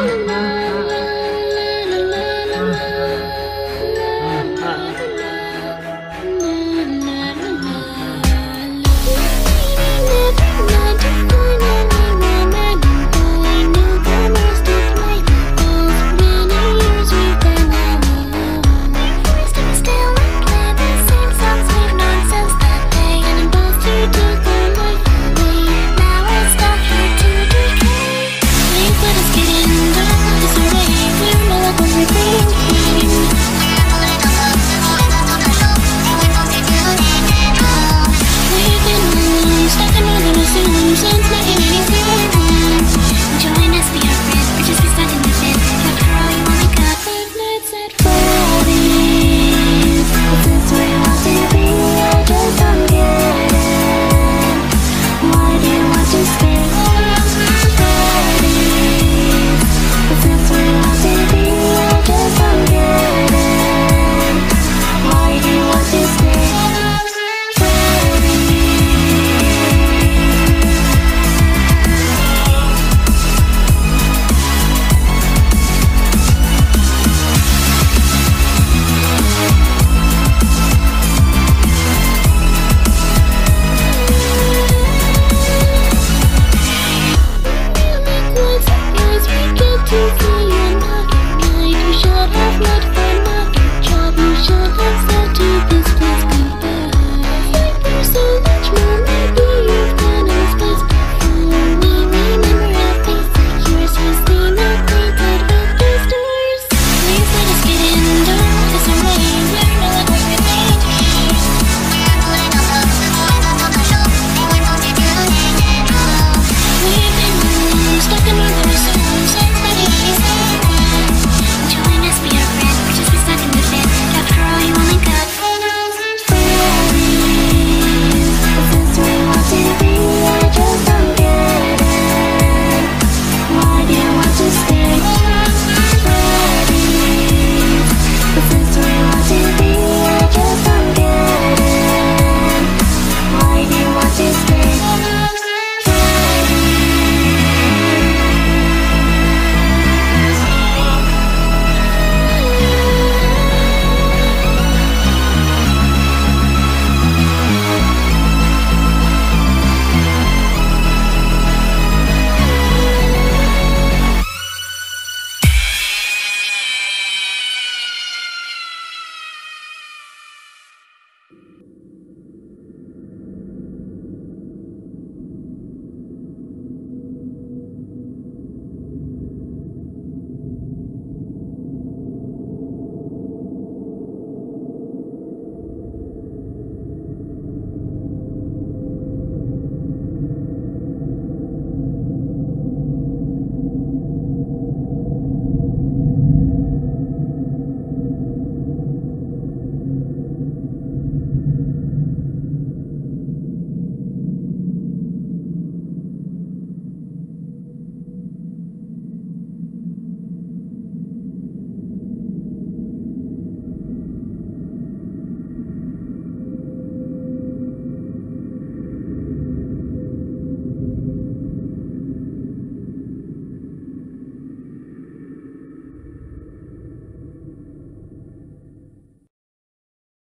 Bye.